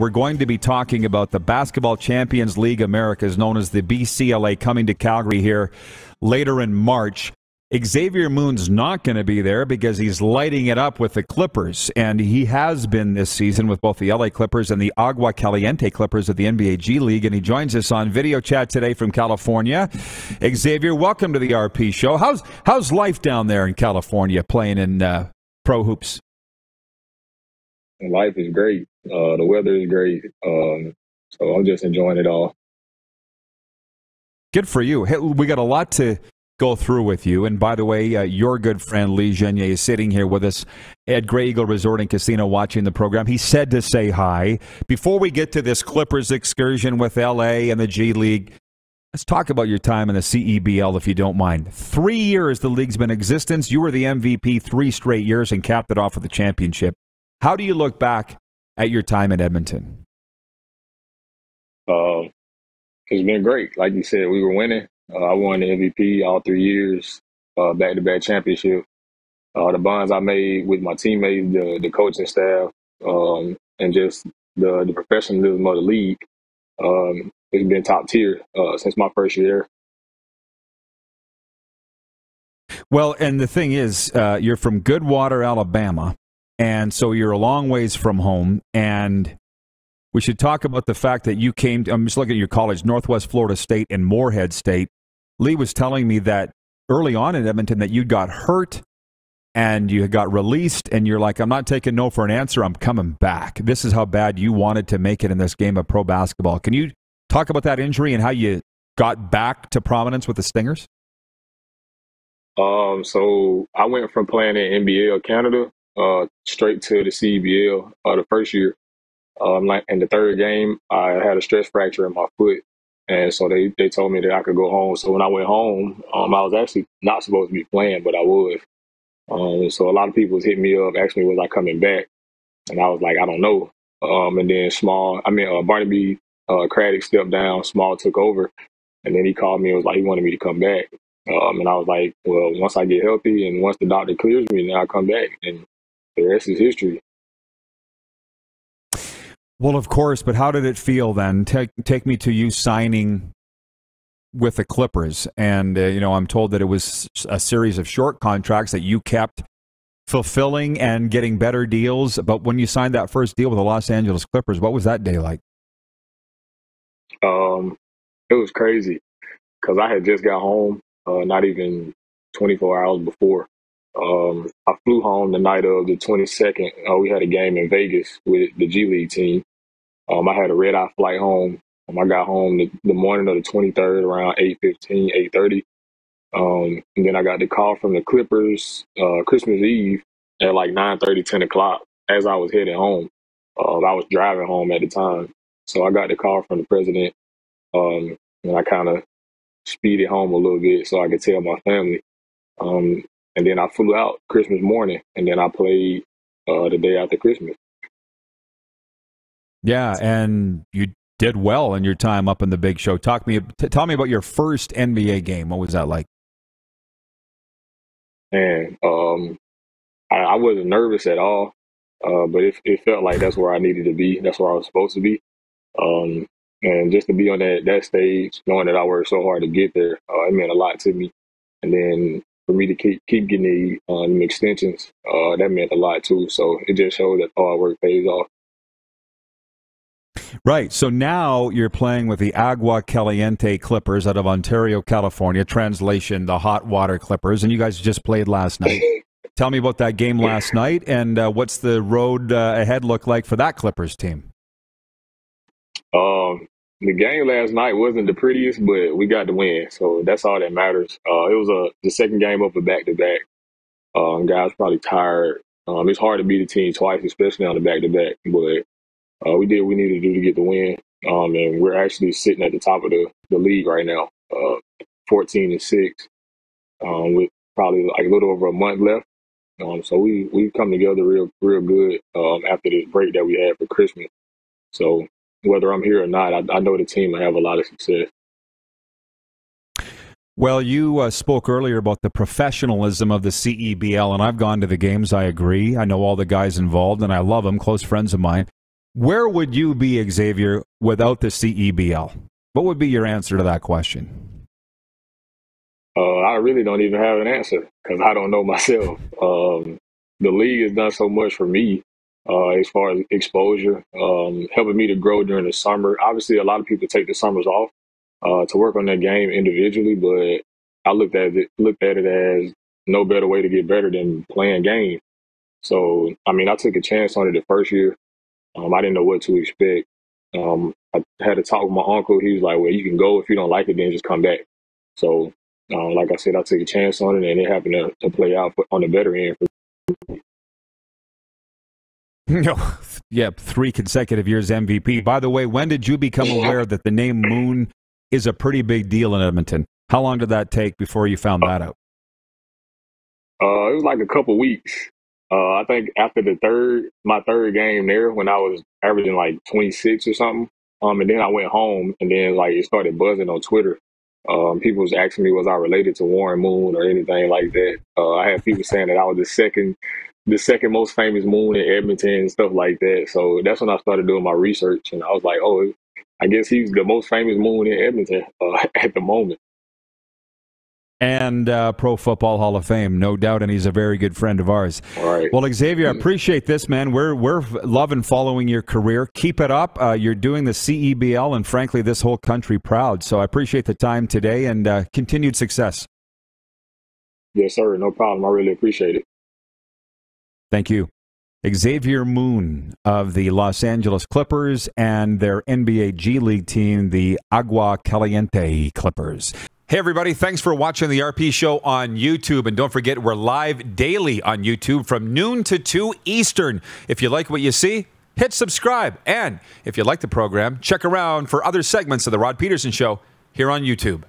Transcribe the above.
we're going to be talking about the Basketball Champions League Americas, known as the BCLA, coming to Calgary here later in March. Xavier Moon's not going to be there because he's lighting it up with the Clippers, and he has been this season with both the LA Clippers and the Agua Caliente Clippers of the NBA G League. And he joins us on video chat today from California. Xavier, welcome to the RP Show. How's how's life down there in California playing in uh, pro hoops? Life is great. Uh, the weather is great. Um, so I'm just enjoying it all. Good for you. Hey, we got a lot to go through with you. And by the way, uh, your good friend Lee Genier is sitting here with us at Grey Eagle Resort and Casino watching the program. He said to say hi. Before we get to this Clippers excursion with LA and the G League, let's talk about your time in the CEBL if you don't mind. Three years the league's been in existence. You were the MVP three straight years and capped it off with the championship. How do you look back at your time in Edmonton? Uh, it's been great. Like you said, we were winning. Uh, I won the MVP all three years, back to back championship. Uh, the bonds I made with my teammates, the, the coaching staff, um, and just the, the professionalism of the league, um, it's been top tier uh, since my first year. Well, and the thing is, uh, you're from Goodwater, Alabama. And so you're a long ways from home. And we should talk about the fact that you came, I'm just looking at your college, Northwest Florida State and Morehead State. Lee was telling me that early on in Edmonton that you got hurt and you got released and you're like, I'm not taking no for an answer. I'm coming back. This is how bad you wanted to make it in this game of pro basketball. Can you talk about that injury and how you got back to prominence with the Stingers? Um, so I went from playing in NBL Canada uh, straight to the CBL uh, the first year. Um, like in the third game, I had a stress fracture in my foot, and so they they told me that I could go home. So when I went home, um, I was actually not supposed to be playing, but I was. Um, so a lot of people was hitting me up, asking me was I coming back, and I was like, I don't know. Um, and then Small, I mean uh, Barnaby uh, Craddock stepped down, Small took over, and then he called me and was like he wanted me to come back. Um, and I was like, well, once I get healthy and once the doctor clears me, then I'll come back. And the rest is history. Well, of course, but how did it feel then? Take take me to you signing with the Clippers, and uh, you know I'm told that it was a series of short contracts that you kept fulfilling and getting better deals. But when you signed that first deal with the Los Angeles Clippers, what was that day like? Um, it was crazy because I had just got home, uh, not even 24 hours before. Um, I flew home the night of the 22nd. Uh, we had a game in Vegas with the G League team. Um, I had a red eye flight home. Um, I got home the, the, morning of the 23rd around 8.15, 8.30. Um, and then I got the call from the Clippers uh, Christmas Eve at like 9.30, 10 o'clock as I was heading home. Uh, I was driving home at the time. So I got the call from the president um, and I kind of speeded home a little bit so I could tell my family. Um, and then I flew out Christmas morning, and then I played uh, the day after Christmas. Yeah, and you did well in your time up in the Big Show. Talk me, t- tell me about your first NBA game. What was that like? And um, I, I, wasn't nervous at all, uh, but it, it, felt like that's where I needed to be. That's where I was supposed to be. Um, and just to be on that that stage, knowing that I worked so hard to get there, uh, it meant a lot to me. And then for me to keep keep getting the um, extensions, uh, that meant a lot too. So it just showed that hard work pays off. Right. So now you're playing with the Agua Caliente Clippers out of Ontario, California. Translation: the Hot Water Clippers, and you guys just played last night. Tell me about that game last night, and uh, what's the road uh, ahead look like for that Clippers team? Um, the game last night wasn't the prettiest, but we got the win, so that's all that matters. Uh, it was a the second game of a back to back. Guys probably tired. Um, it's hard to beat a team twice, especially on the back to back. But uh, we did what we needed to do to get the win, um, and we're actually sitting at the top of the, the league right now, uh, fourteen and six, um, with probably like a little over a month left. Um, so we we come together real real good um, after this break that we had for Christmas. So whether I'm here or not, I, I know the team will have a lot of success. Well, you uh, spoke earlier about the professionalism of the CEBL, and I've gone to the games. I agree. I know all the guys involved, and I love them, close friends of mine. Where would you be, Xavier, without the CEBL? What would be your answer to that question? Uh, I really don't even have an answer because I don't know myself. Um, the league has done so much for me uh, as far as exposure, um, helping me to grow during the summer. Obviously, a lot of people take the summers off uh, to work on their game individually, but I looked at it looked at it as no better way to get better than playing games. So, I mean, I took a chance on it the first year. Um, I didn't know what to expect. Um, I had to talk with my uncle. He was like, "Well, you can go if you don't like it, then just come back." So, um, like I said, I took a chance on it, and it happened to, to play out on the better end. No, yeah, three consecutive years MVP. By the way, when did you become aware that the name Moon is a pretty big deal in Edmonton? How long did that take before you found that out? Uh, it was like a couple weeks. Uh, I think after the third, my third game there, when I was averaging like 26 or something, um, and then I went home, and then like it started buzzing on Twitter. Um, people was asking me was I related to Warren Moon or anything like that. Uh, I had people saying that I was the second, the second most famous Moon in Edmonton and stuff like that. So that's when I started doing my research, and I was like, oh, I guess he's the most famous Moon in Edmonton uh, at the moment and uh, Pro Football Hall of Fame, no doubt, and he's a very good friend of ours. All right. Well, Xavier, I appreciate this, man. We're we're loving following your career. Keep it up. Uh, you're doing the CEBL, and frankly, this whole country proud. So I appreciate the time today, and uh, continued success. Yes, sir. No problem. I really appreciate it. Thank you. Xavier Moon of the Los Angeles Clippers and their NBA G League team, the Agua Caliente Clippers. Hey, everybody, thanks for watching the RP Show on YouTube. And don't forget, we're live daily on YouTube from noon to 2 Eastern. If you like what you see, hit subscribe. And if you like the program, check around for other segments of The Rod Pedersen Show here on YouTube.